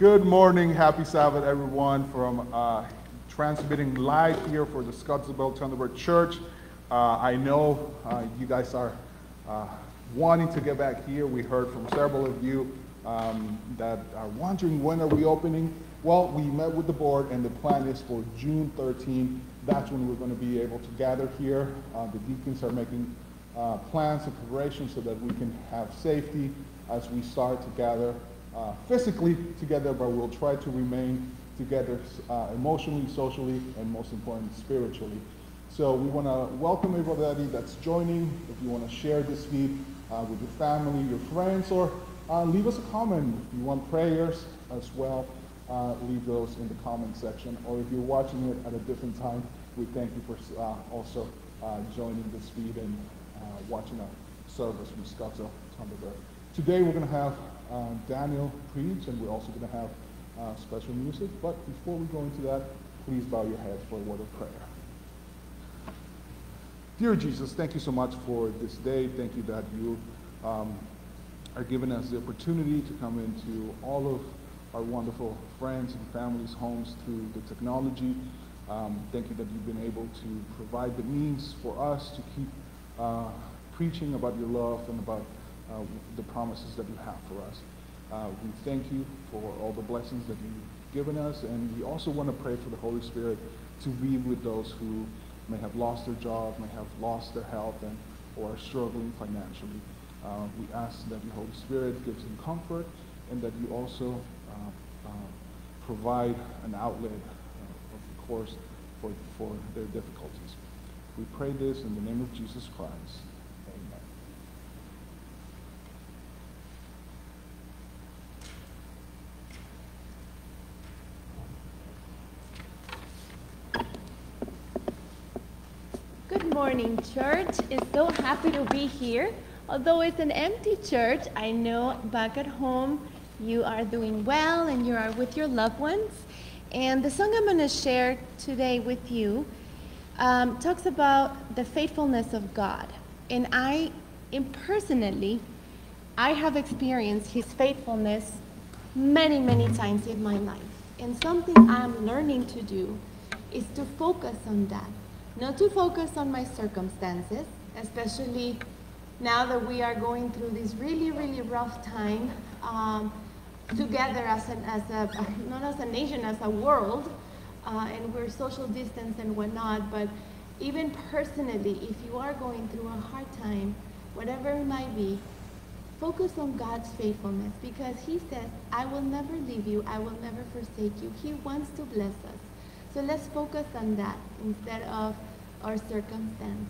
Good morning, happy Sabbath, everyone, from uh, transmitting live here for the Scottsdale Thunderbird Church. Uh, I know uh, you guys are uh, wanting to get back here. We heard from several of you um, that are wondering when are we opening. Well, we met with the board, and the plan is for June 13. That's when we're going to be able to gather here. Uh, the deacons are making uh, plans and preparations so that we can have safety as we start to gather uh, physically together, but we'll try to remain together uh, emotionally, socially, and most importantly, spiritually. So we want to welcome everybody that's joining. If you want to share this feed uh, with your family, your friends, or uh, leave us a comment. If you want prayers as well, uh, leave those in the comment section. Or if you're watching it at a different time, we thank you for uh, also joining this feed and watching our service from Scottsdale Thunderbird. Today we're going to have uh, Daniel preach, and we're also going to have uh, special music. But before we go into that, please bow your heads for a word of prayer. Dear Jesus, thank you so much for this day. Thank you that you um, are giving us the opportunity to come into all of our wonderful friends and families' homes through the technology. Um, thank you that you've been able to provide the means for us to keep uh, preaching about your love and about uh, the promises that you have for us. Uh, we thank you for all the blessings that you've given us, and we also want to pray for the Holy Spirit to be with those who may have lost their job, may have lost their health, and or are struggling financially. Uh, we ask that the Holy Spirit gives them comfort, and that you also uh, uh, provide an outlet, of course, for, for their difficulties. We pray this in the name of Jesus Christ. Morning, church. Is so happy to be here. Although it's an empty church, I know back at home you are doing well and you are with your loved ones. And the song I'm going to share today with you um, talks about the faithfulness of God. And I, personally, I have experienced His faithfulness many, many times in my life. And something I'm learning to do is to focus on that not to focus on my circumstances, especially now that we are going through this really, really rough time um, together as, an, as a, not as a nation, as a world, uh, and we're social distance and whatnot, but even personally, if you are going through a hard time, whatever it might be, focus on God's faithfulness because he says, I will never leave you, I will never forsake you. He wants to bless us. So let's focus on that instead of our circumstances.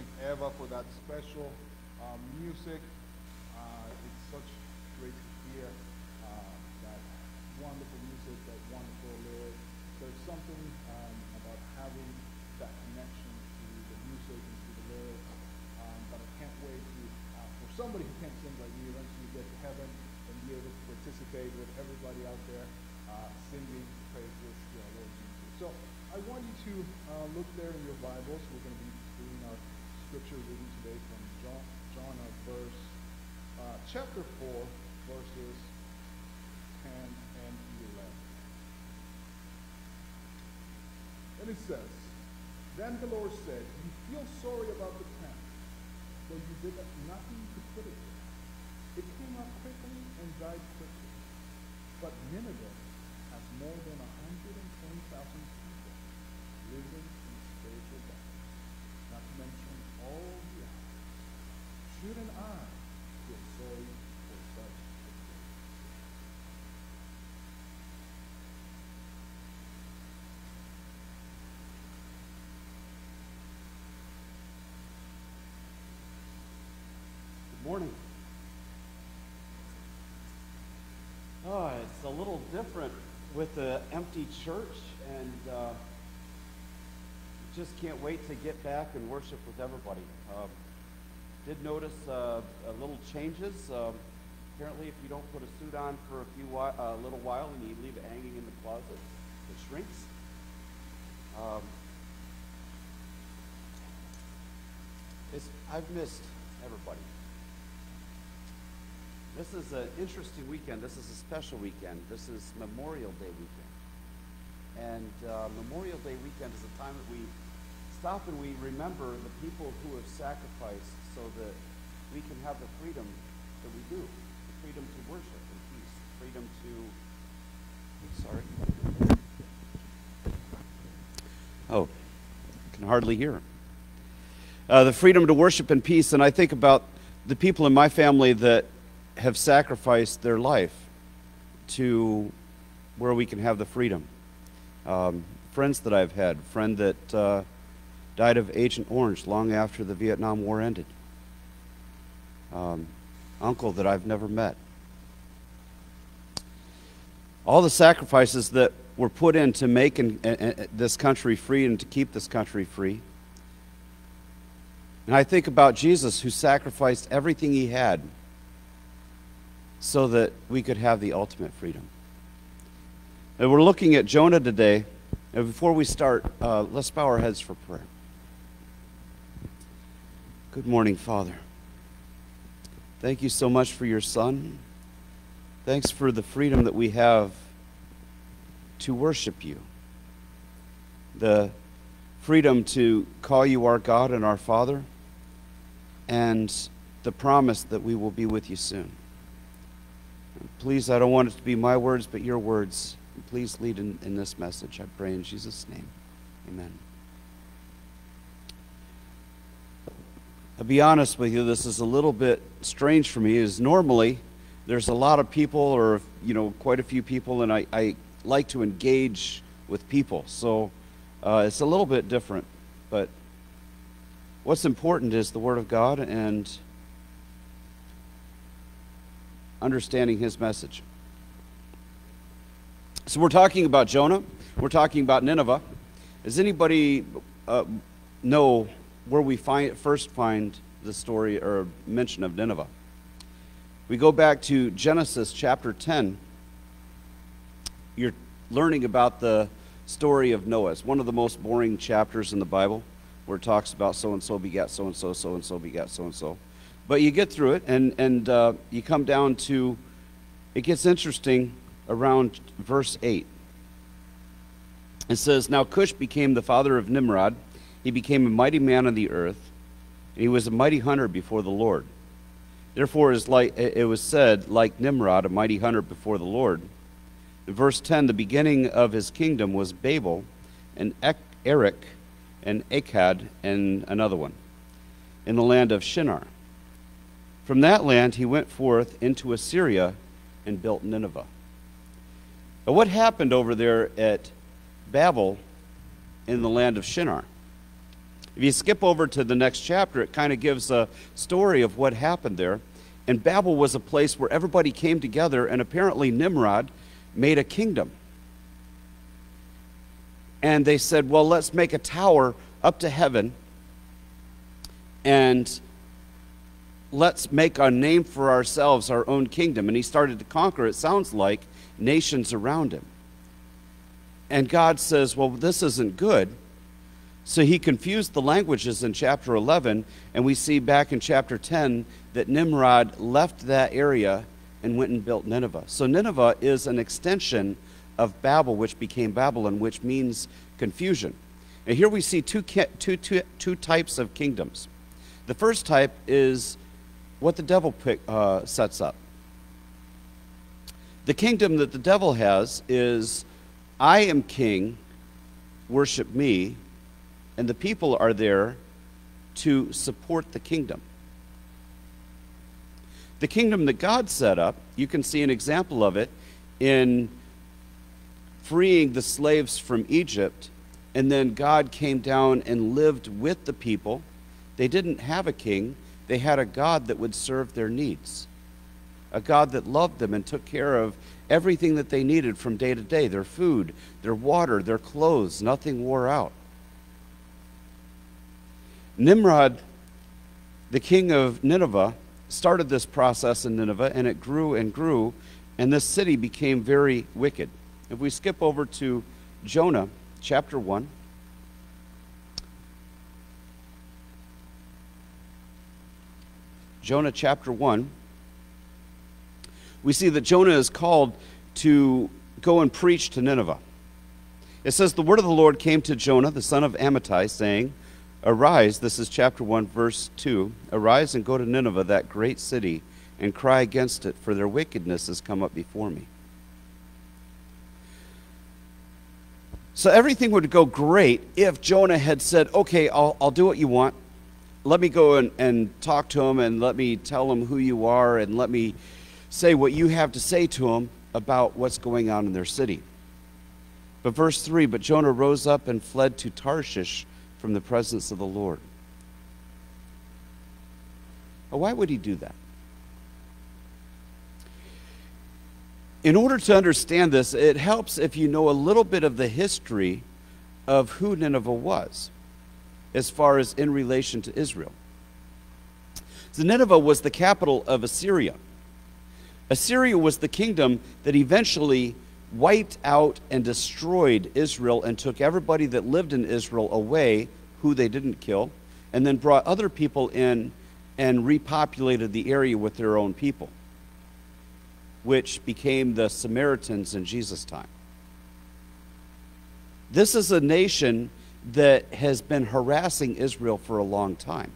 Thank Eva for that special um, music. Uh, it's such great to hear uh, that wonderful music, that wonderful lyrics. There's something um, about having that connection to the music and to the lyrics. Um, but I can't wait to, uh, for somebody who can't sing like me, eventually get to heaven and be able to participate with everybody out there uh, singing praises to our Lord Jesus. So I want you to uh, look there in your Bibles. We're going to be doing our scripture reading today from John, John verse, uh, chapter 4, verses 10 and 11. And it says, Then the Lord said, You feel sorry about the tent, though you did nothing to put it there. It came up quickly and died quickly. But Nineveh has more than 120,000 people living in spiritual darkness, not to mention all the others. Shouldn't I feel sorry for such a city? Good morning. Oh, it's a little different with the empty church, and uh, just can't wait to get back and worship with everybody. Um, did notice uh, a little changes. Um, apparently, if you don't put a suit on for a few a uh, little while and you leave it hanging in the closet, it shrinks. Um, I've missed everybody. This is an interesting weekend. This is a special weekend. This is Memorial Day weekend. And uh, Memorial Day weekend is a time that we stop and we remember the people who have sacrificed so that we can have the freedom that we do the freedom to worship in peace, the freedom to. I'm Sorry. Oh, I can hardly hear. Uh, the freedom to worship in peace. And I think about the people in my family that have sacrificed their life to where we can have the freedom. Um, friends that I've had, friend that uh, died of Agent Orange long after the Vietnam War ended. Um, uncle that I've never met. All the sacrifices that were put in to make this country free and to keep this country free. And I think about Jesus who sacrificed everything he had so that we could have the ultimate freedom. And we're looking at Jonah today. And before we start, uh, let's bow our heads for prayer. Good morning, Father. Thank you so much for your Son. Thanks for the freedom that we have to worship you, the freedom to call you our God and our Father, and the promise that we will be with you soon. Please, I don't want it to be my words, but your words. Please lead in, in this message. I pray in Jesus' name. Amen. I'll be honest with you, this is a little bit strange for me, is normally there's a lot of people or, you know, quite a few people, and I, I like to engage with people. So uh, it's a little bit different. But what's important is the Word of God and understanding his message. So we're talking about Jonah. We're talking about Nineveh. Does anybody uh, know where we find first find the story or mention of Nineveh? We go back to Genesis chapter 10. You're learning about the story of Noah. It's one of the most boring chapters in the Bible where it talks about so and so begat so and so, so and so begat so and so. But you get through it, and, and uh, you come down to, it gets interesting around verse 8. It says, Now Cush became the father of Nimrod. He became a mighty man on the earth, and he was a mighty hunter before the Lord. Therefore, it was said, like Nimrod, a mighty hunter before the Lord. In verse 10, the beginning of his kingdom was Babel, and Erech, and Akkad, and another one, in the land of Shinar. From that land he went forth into Assyria and built Nineveh. But what happened over there at Babel in the land of Shinar? If you skip over to the next chapter, it kind of gives a story of what happened there. And Babel was a place where everybody came together, and apparently Nimrod made a kingdom. And they said, Well, let's make a tower up to heaven and let's make a name for ourselves, our own kingdom. And he started to conquer, it sounds like, nations around him. And God says, Well, this isn't good. So he confused the languages in chapter 11, and we see back in chapter 10 that Nimrod left that area and went and built Nineveh. So Nineveh is an extension of Babel, which became Babylon, which means confusion. And here we see two, two, two, two types of kingdoms. The first type is what the devil pick, uh, sets up. The kingdom that the devil has is I am king, worship me, and the people are there to support the kingdom. The kingdom that God set up, you can see an example of it in freeing the slaves from Egypt, and then God came down and lived with the people. They didn't have a king, they had a God that would serve their needs, a God that loved them and took care of everything that they needed from day to day their food, their water, their clothes. Nothing wore out. Nimrod, the king of Nineveh, started this process in Nineveh, and it grew and grew, and this city became very wicked. If we skip over to Jonah chapter 1. Jonah chapter 1. We see that Jonah is called to go and preach to Nineveh. It says, The word of the Lord came to Jonah, the son of Amittai, saying, Arise, this is chapter 1, verse 2. Arise and go to Nineveh, that great city, and cry against it, for their wickedness has come up before me. So everything would go great if Jonah had said, Okay, I'll, I'll do what you want. Let me go and, and talk to him, and let me tell him who you are, and let me say what you have to say to them about what's going on in their city. But verse 3 But Jonah rose up and fled to Tarshish from the presence of the Lord. Why would he do that? In order to understand this, it helps if you know a little bit of the history of who Nineveh was, as far as in relation to Israel. So, Nineveh was the capital of Assyria. Assyria was the kingdom that eventually wiped out and destroyed Israel and took everybody that lived in Israel away, who they didn't kill, and then brought other people in and repopulated the area with their own people, which became the Samaritans in Jesus' time. This is a nation that has been harassing Israel for a long time.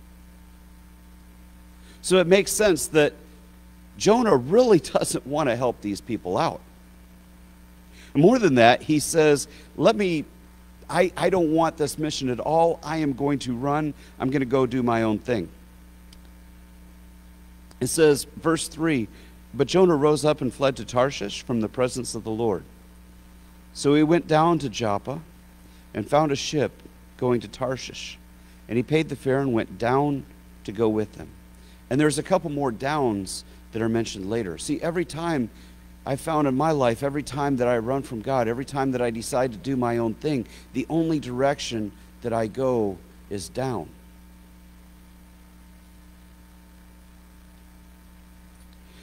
So it makes sense that Jonah really doesn't want to help these people out. More than that, he says, Let me, I, I don't want this mission at all. I am going to run. I'm going to go do my own thing. It says, verse 3 But Jonah rose up and fled to Tarshish from the presence of the Lord. So he went down to Joppa and found a ship going to Tarshish. And he paid the fare and went down to go with them. And there's a couple more downs that are mentioned later. See, every time I found in my life, every time that I run from God, every time that I decide to do my own thing, the only direction that I go is down.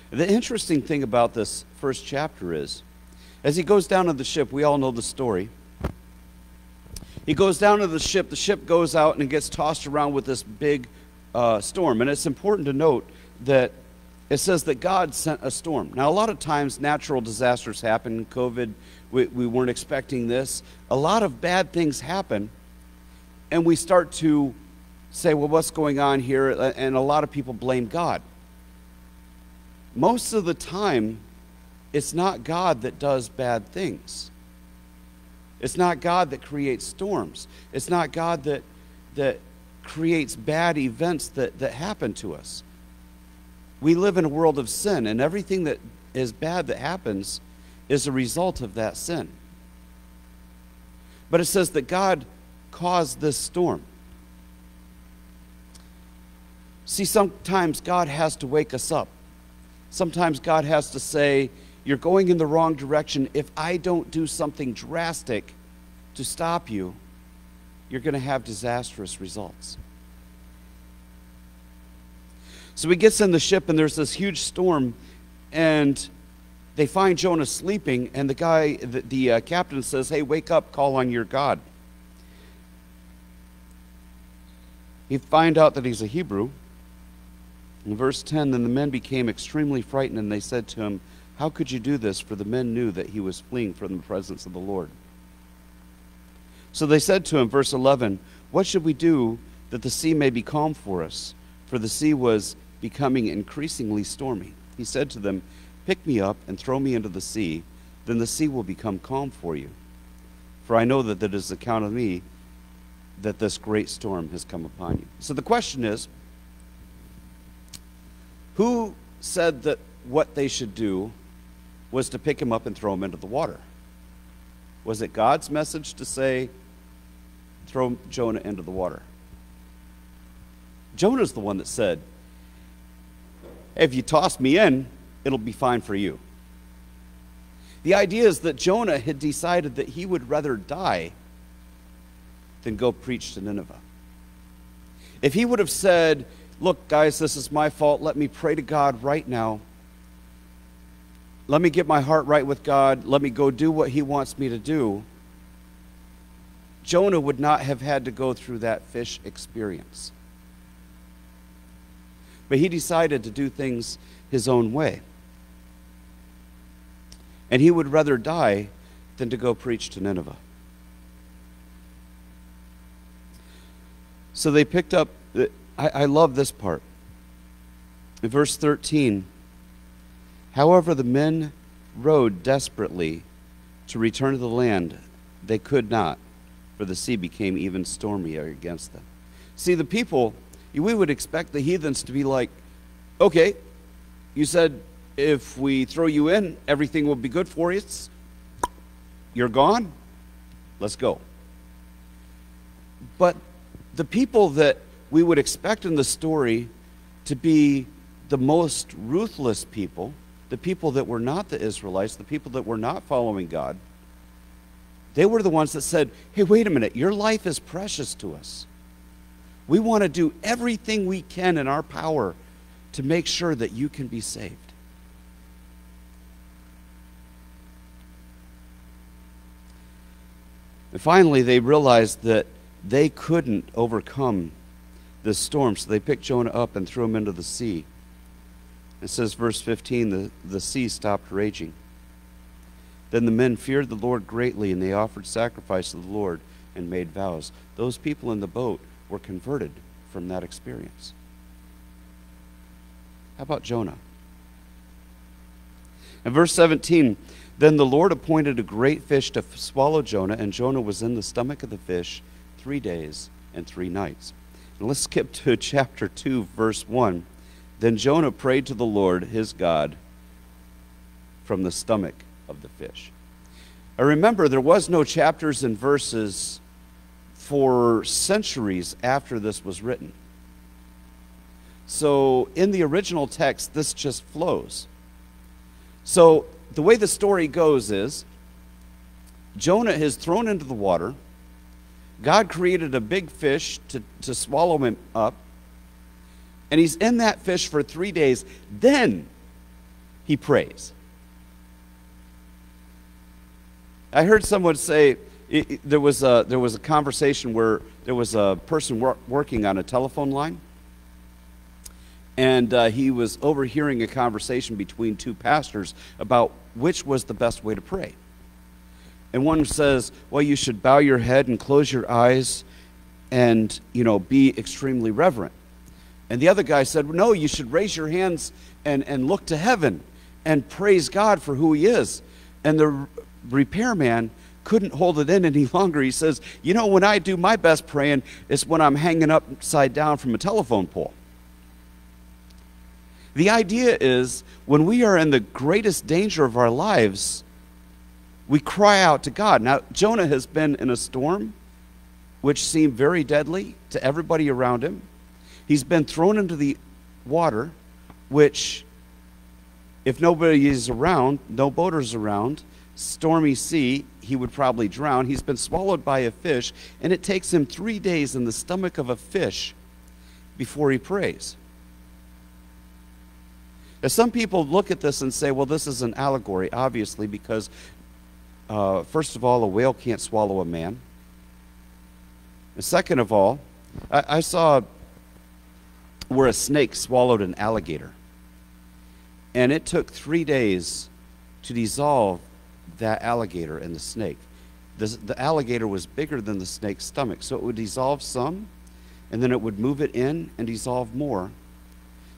The interesting thing about this first chapter is, as he goes down to the ship, we all know the story. He goes down to the ship, the ship goes out and it gets tossed around with this big uh, storm. And it's important to note that it says that God sent a storm. Now, a lot of times natural disasters happen. COVID, we, we weren't expecting this. A lot of bad things happen, and we start to say, well, what's going on here? And a lot of people blame God. Most of the time, it's not God that does bad things. It's not God that creates storms. It's not God that, that creates bad events that, that happen to us we live in a world of sin, and everything that is bad that happens is a result of that sin. But it says that God caused this storm. See, sometimes God has to wake us up. Sometimes God has to say, You're going in the wrong direction. If I don't do something drastic to stop you, you're going to have disastrous results. So he gets in the ship, and there's this huge storm, and they find Jonah sleeping, and the guy, the, the uh, captain says, Hey, wake up, call on your God. He find out that he's a Hebrew. In verse 10, then the men became extremely frightened, and they said to him, How could you do this? For the men knew that he was fleeing from the presence of the Lord. So they said to him, verse 11, What should we do that the sea may be calm for us? For the sea was becoming increasingly stormy. He said to them, Pick me up and throw me into the sea, then the sea will become calm for you. For I know that it is account of me that this great storm has come upon you. So the question is who said that what they should do was to pick him up and throw him into the water? Was it God's message to say, throw Jonah into the water? Jonah's the one that said, if you toss me in, it'll be fine for you. The idea is that Jonah had decided that he would rather die than go preach to Nineveh. If he would have said, Look, guys, this is my fault. Let me pray to God right now. Let me get my heart right with God. Let me go do what he wants me to do. Jonah would not have had to go through that fish experience. But he decided to do things his own way. And he would rather die than to go preach to Nineveh. So they picked up, I, I love this part. In verse 13, however, the men rowed desperately to return to the land. They could not, for the sea became even stormier against them. See, the people, we would expect the heathens to be like, okay, you said if we throw you in, everything will be good for you. You're gone. Let's go. But the people that we would expect in the story to be the most ruthless people, the people that were not the Israelites, the people that were not following God, they were the ones that said, Hey, wait a minute, your life is precious to us. We want to do everything we can in our power to make sure that you can be saved. And finally, they realized that they couldn't overcome the storm, so they picked Jonah up and threw him into the sea. It says, verse 15, the, the sea stopped raging. Then the men feared the Lord greatly, and they offered sacrifice to the Lord and made vows. Those people in the boat were converted from that experience. How about Jonah? In verse 17, then the Lord appointed a great fish to swallow Jonah, and Jonah was in the stomach of the fish three days and three nights. And let's skip to chapter 2, verse 1. Then Jonah prayed to the Lord his God from the stomach of the fish. I remember there was no chapters and verses for centuries after this was written. So in the original text, this just flows. So the way the story goes is Jonah is thrown into the water. God created a big fish to, to swallow him up. And he's in that fish for three days. Then he prays. I heard someone say it, it, there, was a, there was a conversation where there was a person wor- working on a telephone line. And uh, he was overhearing a conversation between two pastors about which was the best way to pray. And one says, well, you should bow your head and close your eyes and, you know, be extremely reverent. And the other guy said, no, you should raise your hands and, and look to heaven and praise God for who he is. And the repairman couldn't hold it in any longer. He says, you know, when I do my best praying, it's when I'm hanging upside down from a telephone pole. The idea is when we are in the greatest danger of our lives, we cry out to God. Now, Jonah has been in a storm which seemed very deadly to everybody around him. He's been thrown into the water, which, if nobody is around, no boaters around, stormy sea, he would probably drown. He's been swallowed by a fish, and it takes him three days in the stomach of a fish before he prays. Now, some people look at this and say, well, this is an allegory, obviously, because, uh, first of all, a whale can't swallow a man. And second of all, I, I saw where a snake swallowed an alligator. And it took three days to dissolve that alligator and the snake. The, the alligator was bigger than the snake's stomach, so it would dissolve some, and then it would move it in and dissolve more.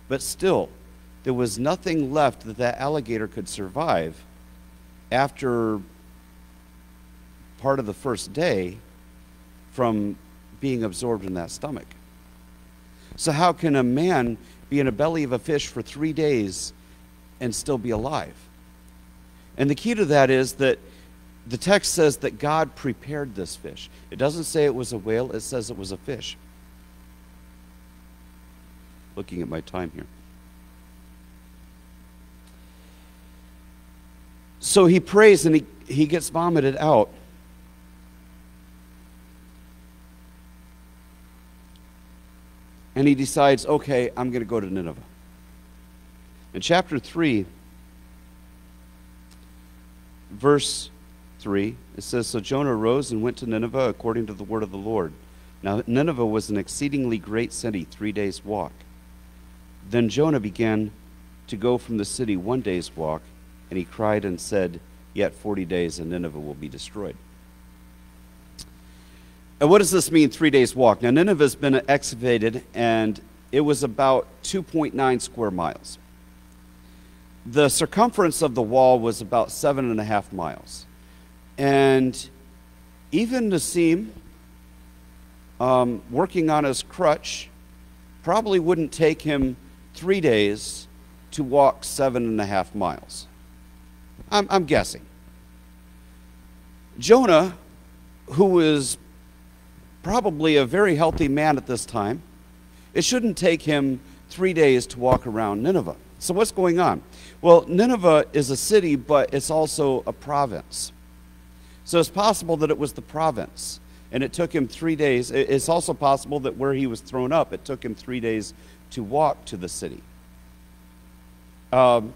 But still, there was nothing left that that alligator could survive after part of the first day from being absorbed in that stomach. So, how can a man be in a belly of a fish for three days and still be alive? And the key to that is that the text says that God prepared this fish. It doesn't say it was a whale, it says it was a fish. Looking at my time here. So he prays and he, he gets vomited out. And he decides, okay, I'm going to go to Nineveh. In chapter 3, verse 3, it says So Jonah arose and went to Nineveh according to the word of the Lord. Now, Nineveh was an exceedingly great city, three days' walk. Then Jonah began to go from the city one day's walk, and he cried and said, Yet 40 days and Nineveh will be destroyed. And what does this mean, three days' walk? Now, Nineveh has been excavated, and it was about 2.9 square miles. The circumference of the wall was about seven and a half miles. And even Nassim, um, working on his crutch, probably wouldn't take him three days to walk seven and a half miles. I'm, I'm guessing. Jonah, who is probably a very healthy man at this time, it shouldn't take him three days to walk around Nineveh. So, what's going on? Well, Nineveh is a city, but it's also a province. So, it's possible that it was the province, and it took him three days. It's also possible that where he was thrown up, it took him three days to walk to the city. Um,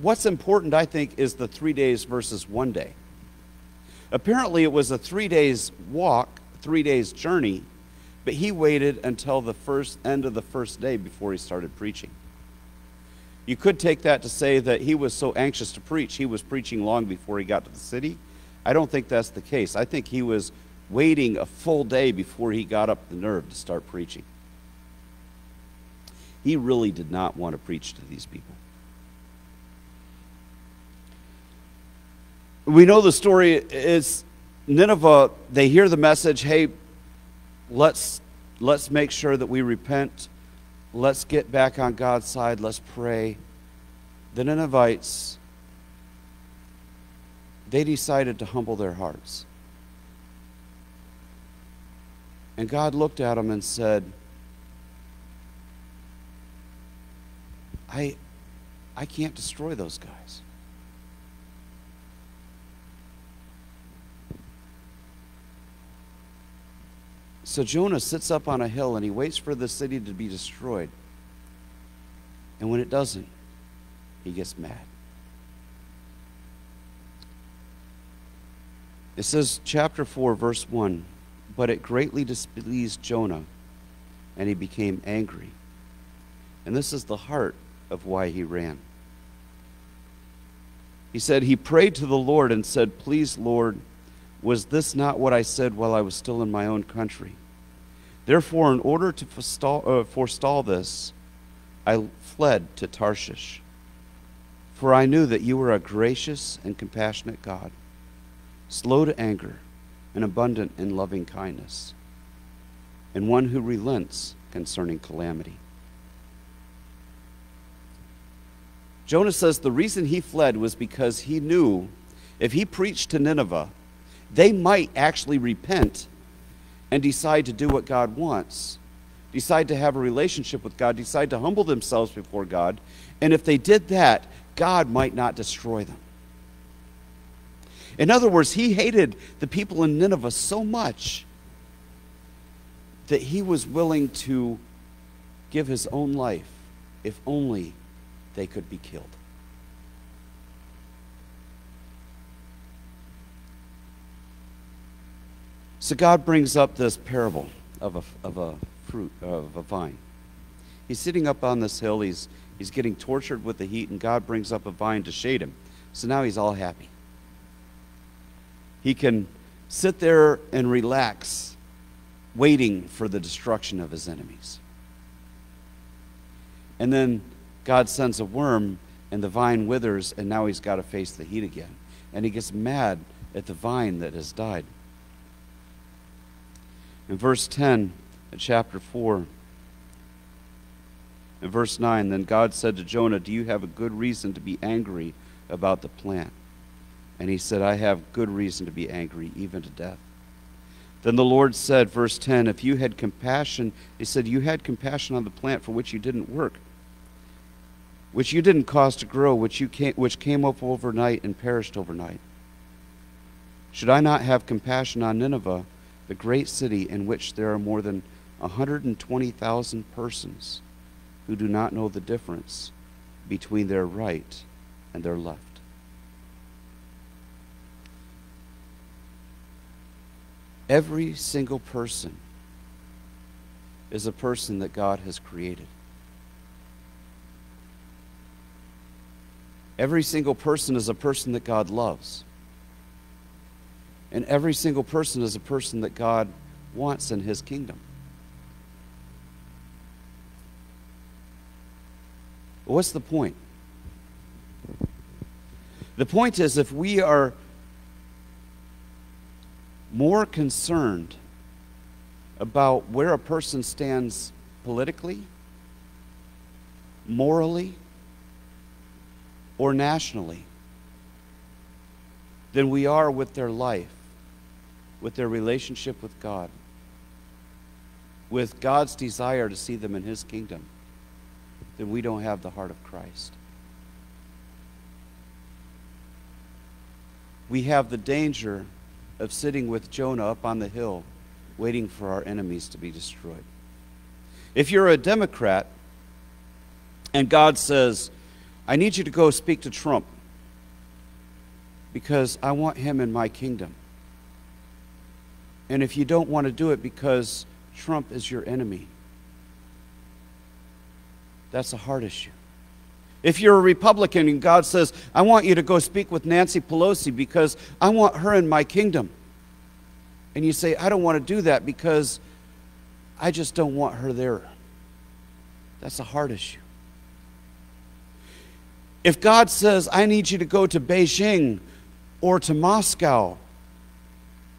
what's important, I think, is the three days versus one day. Apparently, it was a three days walk, three days journey, but he waited until the first end of the first day before he started preaching. You could take that to say that he was so anxious to preach, he was preaching long before he got to the city. I don't think that's the case. I think he was waiting a full day before he got up the nerve to start preaching. He really did not want to preach to these people. we know the story is Nineveh, they hear the message, hey, let's let's make sure that we repent. Let's get back on God's side. Let's pray. The Ninevites, they decided to humble their hearts. And God looked at them and said, I, I can't destroy those guys. So Jonah sits up on a hill and he waits for the city to be destroyed. And when it doesn't, he gets mad. It says, chapter 4, verse 1 But it greatly displeased Jonah, and he became angry. And this is the heart of why he ran. He said, He prayed to the Lord and said, Please, Lord, was this not what I said while I was still in my own country? Therefore, in order to forestall, uh, forestall this, I fled to Tarshish. For I knew that you were a gracious and compassionate God, slow to anger and abundant in loving kindness, and one who relents concerning calamity. Jonah says the reason he fled was because he knew if he preached to Nineveh, they might actually repent and decide to do what God wants. decide to have a relationship with God, decide to humble themselves before God. And if they did that, God might not destroy them. In other words, he hated the people in Nineveh so much that he was willing to give his own life if only they could be killed. So God brings up this parable of a, of a fruit, of a vine. He's sitting up on this hill. He's, he's getting tortured with the heat, and God brings up a vine to shade him. So now he's all happy. He can sit there and relax, waiting for the destruction of his enemies. And then God sends a worm, and the vine withers, and now he's got to face the heat again. And he gets mad at the vine that has died. In verse 10 in chapter 4, in verse 9, then God said to Jonah, Do you have a good reason to be angry about the plant? And he said, I have good reason to be angry, even to death. Then the Lord said, verse 10, If you had compassion, he said, You had compassion on the plant for which you didn't work, which you didn't cause to grow, which, you came, which came up overnight and perished overnight. Should I not have compassion on Nineveh? The great city in which there are more than 120,000 persons who do not know the difference between their right and their left. Every single person is a person that God has created. Every single person is a person that God loves. And every single person is a person that God wants in his kingdom. What's the point? The point is if we are more concerned about where a person stands politically, morally, or nationally than we are with their life, with their relationship with God, with God's desire to see them in His kingdom, then we don't have the heart of Christ. We have the danger of sitting with Jonah up on the hill, waiting for our enemies to be destroyed. If you're a Democrat and God says, I need you to go speak to Trump because I want him in my kingdom. And if you don't want to do it because Trump is your enemy, that's a hard issue. If you're a Republican and God says, I want you to go speak with Nancy Pelosi because I want her in my kingdom, and you say, I don't want to do that because I just don't want her there, that's a hard issue. If God says, I need you to go to Beijing or to Moscow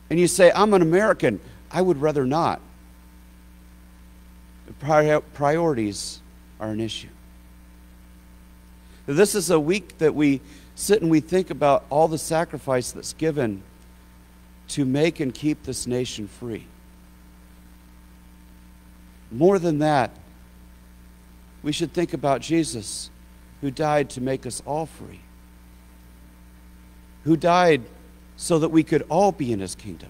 and you say, I'm an American, I would rather not. The priorities are an issue. This is a week that we sit and we think about all the sacrifice that's given to make and keep this nation free. More than that, we should think about Jesus, who died to make us all free, who died so that we could all be in his kingdom.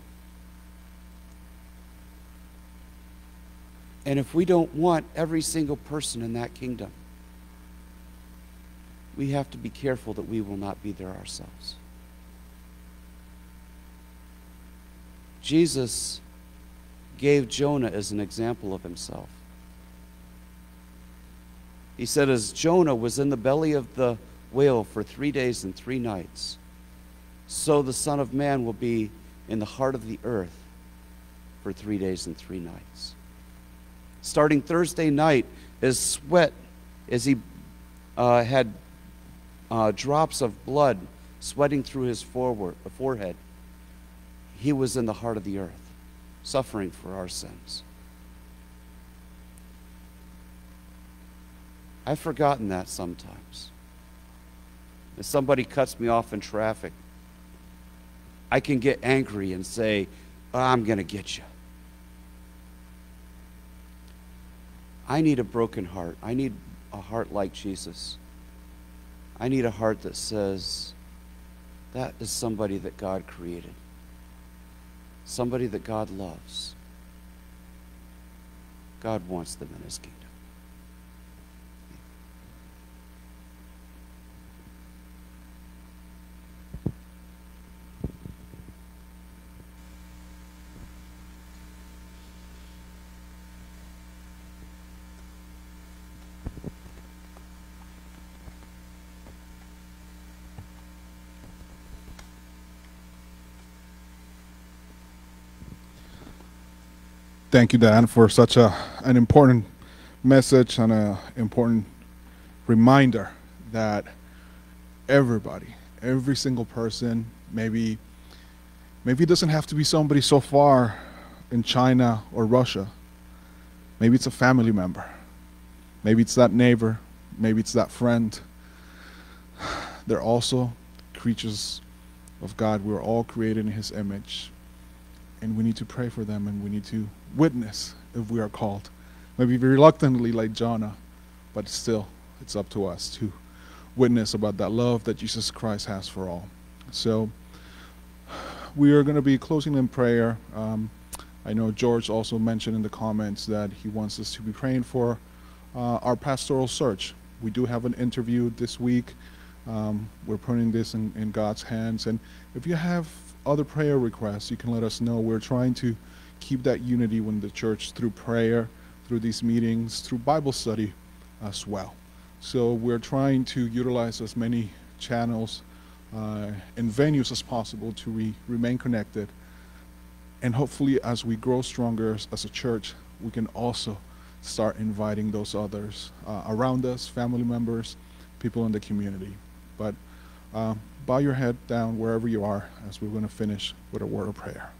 And if we don't want every single person in that kingdom, we have to be careful that we will not be there ourselves. Jesus gave Jonah as an example of himself. He said, As Jonah was in the belly of the whale for three days and three nights, so the Son of Man will be in the heart of the earth for three days and three nights. Starting Thursday night, his sweat, as he uh, had uh, drops of blood sweating through his forward, forehead, he was in the heart of the earth, suffering for our sins. I've forgotten that sometimes. If somebody cuts me off in traffic, I can get angry and say, oh, I'm going to get you. I need a broken heart. I need a heart like Jesus. I need a heart that says, that is somebody that God created, somebody that God loves. God wants them in His kingdom. Thank you, Dan, for such a, an important message and an important reminder that everybody, every single person, maybe, maybe it doesn't have to be somebody so far in China or Russia. Maybe it's a family member. Maybe it's that neighbor. Maybe it's that friend. They're also creatures of God. We're all created in His image. And we need to pray for them and we need to witness if we are called. Maybe reluctantly, like Jonah, but still, it's up to us to witness about that love that Jesus Christ has for all. So, we are going to be closing in prayer. Um, I know George also mentioned in the comments that he wants us to be praying for uh, our pastoral search. We do have an interview this week. Um, we're putting this in, in God's hands. And if you have other prayer requests, you can let us know. We're trying to keep that unity within the church through prayer, through these meetings, through Bible study as well. So we're trying to utilize as many channels uh, and venues as possible to re- remain connected. And hopefully, as we grow stronger as, a church, we can also start inviting those others uh, around us, family members, people in the community. But uh, bow your head down wherever you are as we're going to finish with a word of prayer.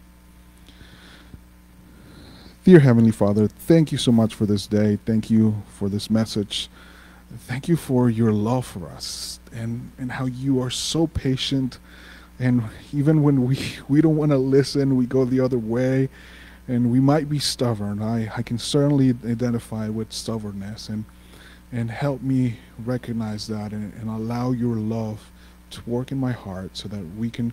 Dear Heavenly Father, thank you so much for this day. Thank you for this message. Thank you for your love for us and, and how you are so patient. And even when we, we don't want to listen, we go the other way and we might be stubborn. I, I can certainly identify with stubbornness and, and help me recognize that and, and allow your love work in my heart so that we can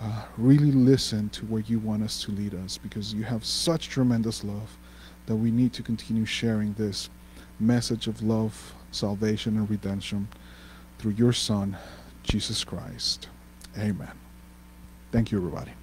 uh, really listen to where you want us to lead us because you have such tremendous love that we need to continue sharing this message of love, salvation, and redemption through your Son, Jesus Christ. Amen. Thank you, everybody.